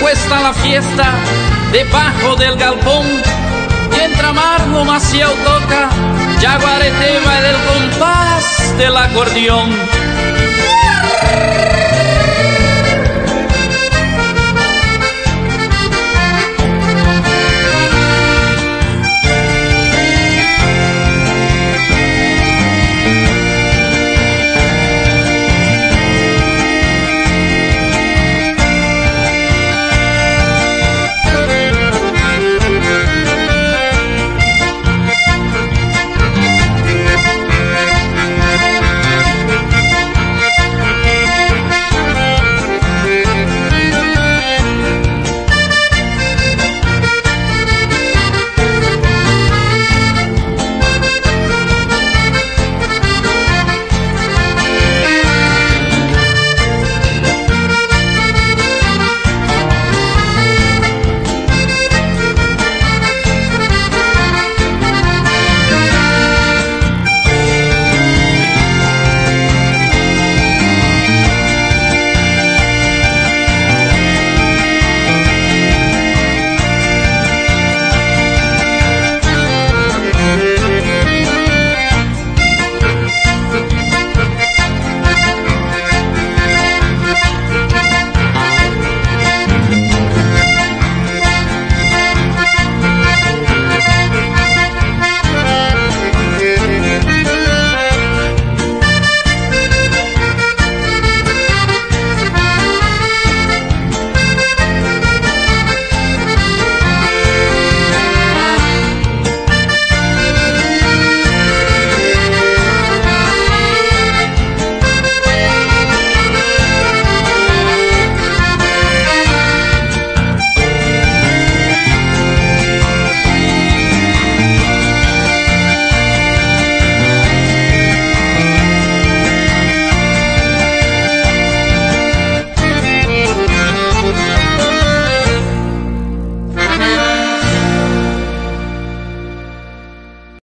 Cuesta la fiesta debajo del galpón y entra Margo Maciel toca, Jaguarete va del compás del acordeón.